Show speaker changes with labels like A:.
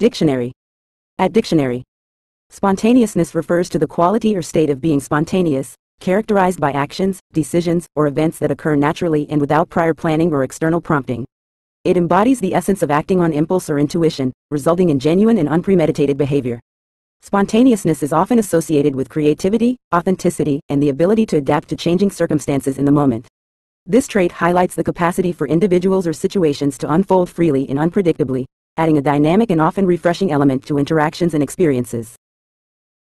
A: Dictionary. At dictionary. Spontaneousness refers to the quality or state of being spontaneous, characterized by actions, decisions, or events that occur naturally and without prior planning or external prompting. It embodies the essence of acting on impulse or intuition, resulting in genuine and unpremeditated behavior. Spontaneousness is often associated with creativity, authenticity, and the ability to adapt to changing circumstances in the moment. This trait highlights the capacity for individuals or situations to unfold freely and unpredictably, adding a dynamic and often refreshing element to interactions and experiences.